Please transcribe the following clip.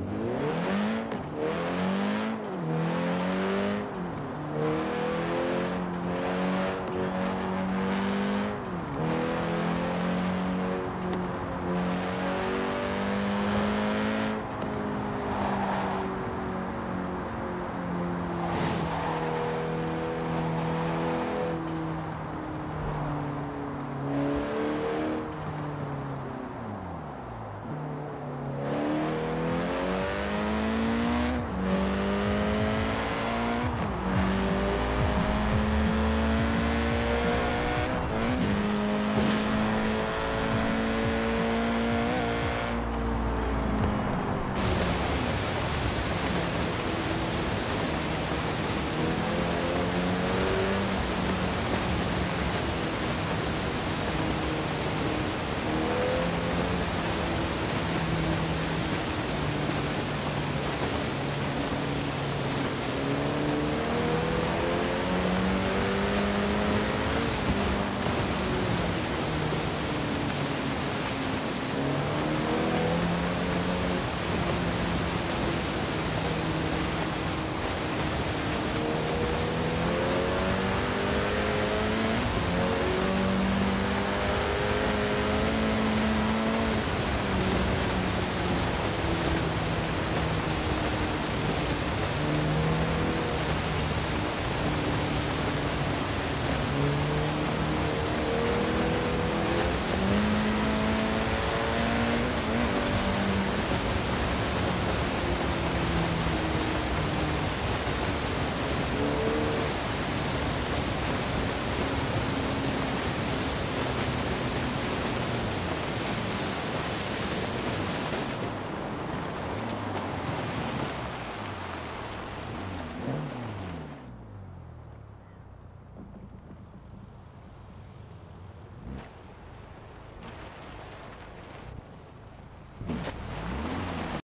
Mm-hmm.